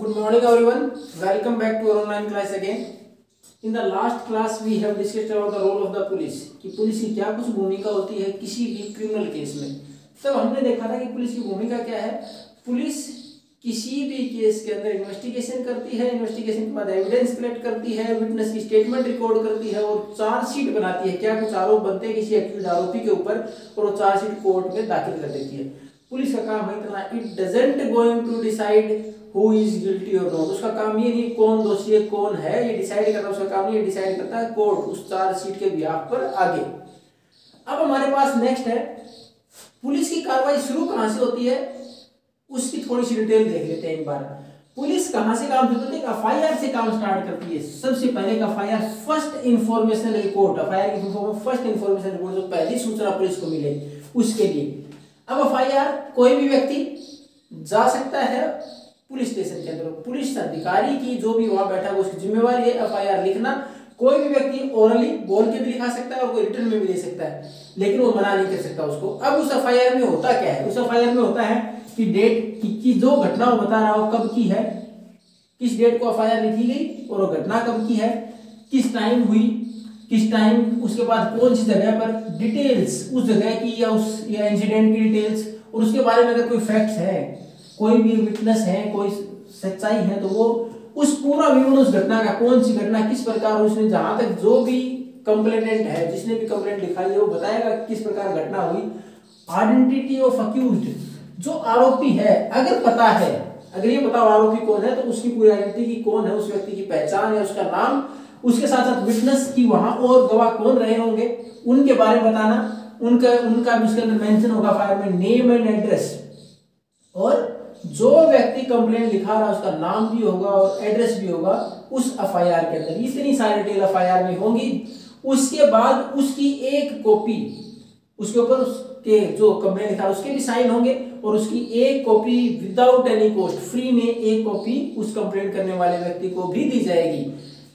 Good morning, everyone. Welcome back to our online class again. In the last class, we have discussed about the role of the police. कि police की क्या कुछ भूमिका होती है किसी भी क्रिमिनल केस में? तब हमने देखा था कि पुलिस की भूमिका क्या है? पुलिस किसी भी केस के अंदर इन्वेस्टिगेशन करती है इन्वेस्टिगेशन के बाद एविडेंस कलेक्ट करती है विटनेस की स्टेटमेंट रिकॉर्ड करती है और चार्जशीट बनाती है। क्या कुछ आरोप बनते हैं किसी एक्यूज आरोपी के ऊपर और वो चार्जशीट कोर्ट में दाखिल कर देती है। पुलिस का काम है इतना। It doesn't going to decide who is guilty और नॉट उसका काम ये नहीं कौन दोषी है, कौन है, ये डिसाइड करना, उसका काम नहीं ये डिसाइड करता है कोर्ट उस चार्जशीट के बिहाफ पर आगे। अब हमारे पास नेक्स्ट है, पुलिस की कार्रवाई शुरू कहाँ से होती है? उसकी थोड़ी सी डिटेल देख लेते हैं एक बार। पुलिस कहाँ से काम शुरू करती है? एफआईआर से काम स्टार्ट करती है। सबसे पहले FIR first information report FIR की फ़र्स्ट इंफॉर्मेशन रिपोर्ट जो पहली सूचना पुलिस को मिले, उसके लिए। अब एफआईआर कोई भी व्यक्ति जा सकता है पुलिस स्टेशन के अंदर। पुलिस अधिकारी की जो भी वहाँ बैठा है उसकी जिम्मेवारी है एफआईआर लिखना। कोई भी व्यक्ति ओरली बोल के भी लिखा सकता है और कोई रिटर्न में भी ले सकता है लेकिन वो मना नहीं कर सकता उसको। अब उस एफआईआर में होता क्या है? उस एफआईआर में होता है कि डेट की, की जो घटना वो बता रहा हो कब की है किस डेट को एफआईआर लिखी गई और वो घटना कब की है किस टाइम हुई किस टाइम उसके बाद कौन सी जगह पर डिटेल्स उस जगह की या उस, या इंसिडेंट की डिटेल्स और उसके बारे में अगर कोई फैक्ट्स है, कोई भी विटनेस है, कोई सच्चाई है तो वो उस पूरा विवरण उस घटना का कौन सी घटना, किस प्रकार उसने जहाँ तक जो भी कंप्लेनेंट है, जिसने भी कंप्लेंट लिखाई है, वो बताएगा किस प्रकार घटना हुई। आइडेंटिटी ऑफ़ अक्यूज जो आरोपी है, अगर पता है, अगर ये पता आरोपी कौन है तो उसकी पूरी आइडेंटिटी कौन है, उस व्यक्ति की पहचान है उसका नाम उसके साथ साथ विटनेस की वहाँ और गवाह कौन रहे होंगे, उनके बारे में बताना, उनका उनका भी उसके अंदर मेंशन होगा फ़ाइल में नेम एंड एड्रेस और जो व्यक्ति कंप्लेंट लिखा रहा उसका नाम भी होगा और एड्रेस भी होगा, उस एफआईआर के अंदर. इतनी सारी डिटेल एफआईआर में होंगी. उसके बाद उसकी एक कॉपी उसके ऊपर उसके जो कंप्लेन लिखा रहा उसके भी साइन होंगे और उसकी एक copy without any cost free में एक कॉपी उस कंप्लेन करने वाले व्यक्ति को भी दी जाएगी.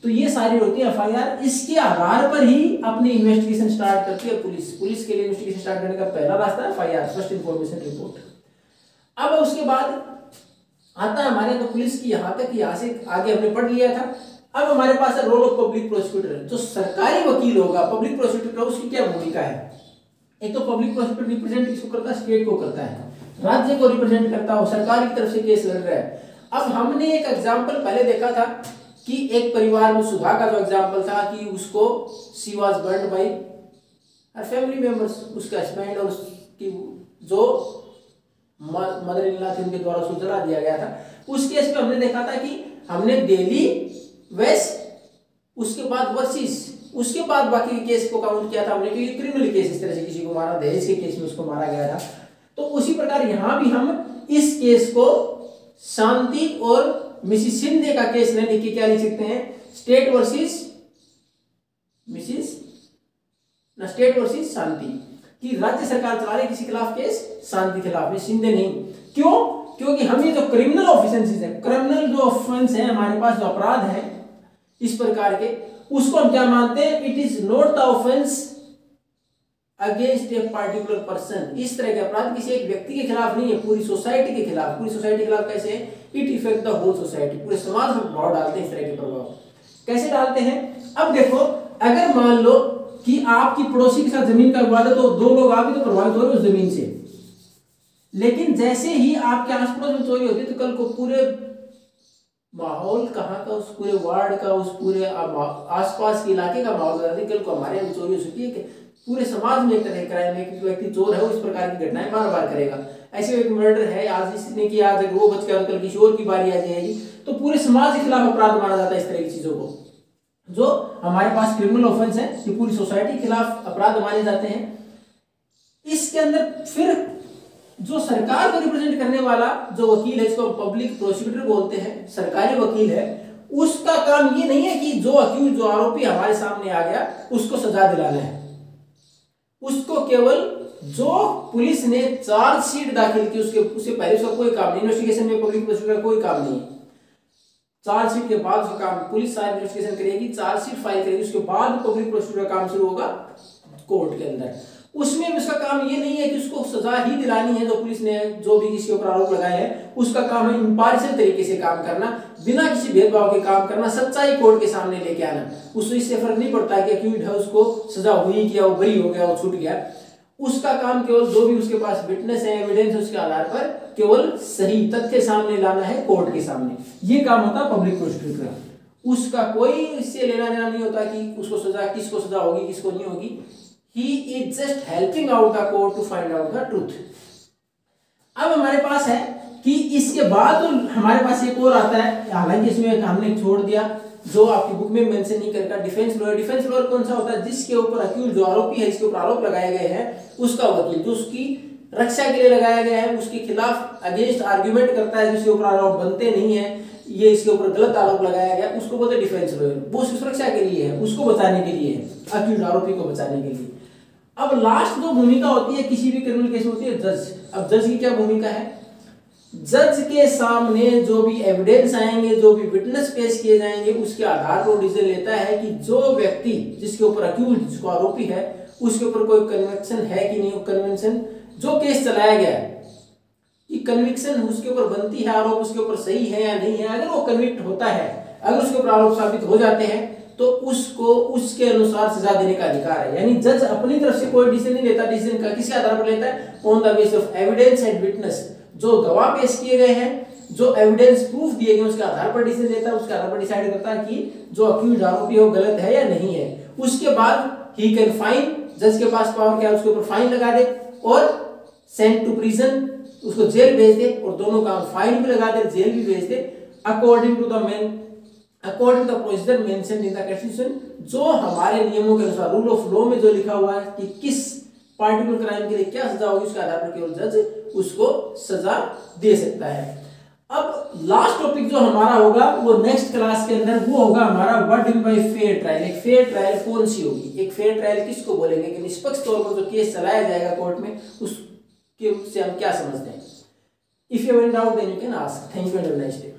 तो ये सारी होती है एफआईआर इसके आधार पर ही अपनी इन्वेस्टिगेशन स्टार्ट करती है पुलिस। पुलिस के लिए इन्वेस्टिगेशन स्टार्ट करने का पहला रास्ता है एफआईआर फ़र्स्ट इंफॉर्मेशन रिपोर्ट अब उसके बाद आता है हमारे तो पुलिस की यहाँ तक यहाँ से आगे हमने पढ़ लिया था। अब हमारे पास है रोल ऑफ़ पब्लिक प्रोसिक्यूटर जो सरकारी वकील होगा पब्लिक प्रोसिक्यूटर उसकी क्या भूमिका है? एक तो पब्लिक प्रोसिक्यूटर रिप्रेजेंट किसको करता है? स्टेट को करता है। राज्य को रिप्रेजेंट करता हो सरकार की तरफ़ से केस लड़ रहा है। अब हमने एक एग्ज़ाम्पल पहले देखा था कि एक परिवार में सुधा का जो एग्ज़ाम्पल था कि उसको she was burn by family members उसका हस्बैंड और उसकी जो मदर इन लॉ थी, उनके द्वारा जला दिया गया था। उस केस में हमने देखा था कि हमने डेली वेस उसके बाद वर्सिस, उसके बाद बाकी केस को काउंट किया था हमने कि क्रिमिनल केस इस तरह से किसी को मारा, दहेज के केस में उसको मारा गया था। तो उसी प्रकार यहाँ भी हम इस केस को शांति और मिसिस सिंधे का केस लिख के क्या लिख सकते हैं? स्टेट वर्सेस मिसिस ना स्टेट वर्सेस शांति। कि राज्य सरकार चला रही किसी खिलाफ केस? शांति खिलाफ। में सिंधे नहीं। क्यों? क्योंकि हम ये जो क्रिमिनल ऑफेंसेस है क्रिमिनल जो ऑफेंस है, हमारे पास जो अपराध है, इस प्रकार के, उसको हम क्या मानते हैं? It is not the offence against a particular person इस तरह के अपराध किसी एक व्यक्ति के खिलाफ नहीं है, पूरी सोसाइटी के खिलाफ। पूरी सोसाइटी के खिलाफ कैसे? It effect the whole society पूरे समाज में प्रभाव डालते हैं इस तरह के प्रभाव। कैसे डालते हैं? अब देखो, अगर मान लो कि आपकी पड़ोसी के साथ ज़मीन का विवाद है तो दो लोग आप तो प्रभावित हो रहे उस ज़मीन से। लेकिन जैसे ही आपके आस पड़ोस में चोरी होती है तो कल को पूरे माहौल कहाँ का? उस पूरे वार्ड का, उस पूरे आसपास के इलाके का माहौल कल को हमारे यहाँ चोरी हो सकती है। पूरे समाज में एक तरह क्राइम है कि व्यक्ति चोर है वो इस प्रकार की घटनाएँ बार बार करेगा। ऐसे एक मर्डर है, आज इसने किया, आज वो बच गया कल किसी और की बारी आ जाएगी। तो पूरे समाज के खिलाफ अपराध माना जाता है इस तरह की चीज़ों को। जो हमारे पास क्रिमिनल ऑफेंस है, ये पूरी सोसाइटी के खिलाफ अपराध माने जाते हैं। इसके अंदर फिर जो सरकार को रिप्रेजेंट करने वाला जो वकील है इसको पब्लिक प्रोसिक्यूटर बोलते हैं, सरकारी वकील है, उसका काम ये नहीं है कि जो अक्यूज जो आरोपी हमारे सामने आ गया, उसको सजा दिलाना है। उसको केवल जो पुलिस ने चार्जशीट दाखिल की, उसके, उससे पहले उसका कोई काम नहीं इन्वेस्टिगेशन में पब्लिक प्रोसिक्यूटर कोई काम नहीं। चार्जशीट के बाद उसका काम, पुलिस इन्वेस्टिगेशन करेगी चार्जशीट फ़ाइल करेगी, उसके बाद पब्लिक प्रोसिक्यूटर का काम शुरू होगा कोर्ट के अंदर। उसमें उसका काम ये नहीं है कि उसको सजा ही दिलानी है, जो पुलिस ने, जो भी किसी ऊपर आरोप लगाए हैं, उसका काम है इम्पार्शियल तरीके से काम करना, बिना किसी भेदभाव के काम करना, सच्चाई कोर्ट के सामने लेके आना। उससे इससे फ़र्क नहीं पड़ता कि अक्यूज है उसको सजा हुई किया, वो बरी हो गया, वो छूट गया। उसका काम केवल जो भी उसके पास विटनेस है एविडेंस है, उसके आधार पर केवल सही तथ्य सामने लाना है कोर्ट के सामने। ये काम होता है पब्लिक प्रोसिक्यूटर का। उसका कोई इससे लेना देना नहीं होता कि उसको सजा, किसको सजा होगी, किसको नहीं होगी। He is just helping out the court to find out the truth अब हमारे पास है कि इसके बाद तो हमारे पास एक और आता है। हालाँकि इसमें हमने छोड़ दिया, जो आपकी बुक में मेंशन नहीं करेगा डिफेंस लॉयर डिफेंस लॉयर कौन सा होता है? जिसके ऊपर अक्यूज जो आरोपी है इसके ऊपर आरोप लगाए गए हैं, उसका वकील, जो उसकी रक्षा के लिए लगाया गया है, उसके खिलाफ अगेंस्ट आर्ग्यूमेंट करता है, जिसके ऊपर आरोप बनते नहीं है, ये इसके ऊपर गलत आरोप लगाया गया, उसको बोलते डिफेंस लॉयर वो उसकी सुरक्षा के लिए है, उसको बचाने के लिए है, अक्यूज आरोपी को बचाने के लिए। अब लास्ट जो भूमिका होती है, किसी भी क्रिमिनल केस में होती है जज अब जज की क्या भूमिका है? जज के सामने जो भी एविडेंस आएँगे, जो भी विटनेस पेश किए जाएँगे, उसके आधार पर डिसीज़न लेता है कि जो व्यक्ति जिसके ऊपर अक्यूज जिसको आरोपी है, उसके ऊपर कोई कन्विक्शन है कि नहीं? कन्वेंशन जो केस चलाया गया है, कि कन्विक्शन उसके ऊपर बनती है, आरोप उसके ऊपर सही है या नहीं है, अगर वो कन्विक्ट होता है, अगर उसके ऊपर आरोप साबित हो जाते हैं तो उसको, उसके अनुसार सजा देने का अधिकार है। यानी जज अपनी तरफ़ से कोई डिसीज़न नहीं लेता डिसीज़न का किसी आधार पर लेता है on the base of evidence and witness जो गवाह पेश किए गए हैं, जो एविडेंस प्रूफ दिए गए उसके आधार पर डिसीज़न लेता है, उसके आधार पर डिसाइड करता है कि जो अक्यूज आरोपी है, वो गलत है या नहीं है। उसके बाद ही कैन फाइन जज के पास पावर क्या उसके ऊपर फाइन लगा दे और सेंड टू प्रिजन उसको जेल भेज दे और दोनों का फाइन भी लगा दे, जेल भी भेज दे according to the main according to procedure mention in the constitution जो हमारे नियमों के अनुसार रूल ऑफ़ लॉ में जो लिखा हुआ है कि किस पार्टिकुलर क्राइम के लिए क्या सजा होगी, उसके आधार पर केवल जज उसको सजा दे सकता है। अब लास्ट टॉपिक जो हमारा होगा, वो नेक्स्ट क्लास के अंदर वो होगा हमारा what do by fair trial एक फेयर ट्रायल कौन सी होगी? एक फेयर ट्रायल किसको बोलेंगे? कि निष्पक्ष तौर पर जो केस चलाया जाएगा कोर्ट में, उसके से हम क्या समझते हैं? If you doubt then you can ask thank you and next day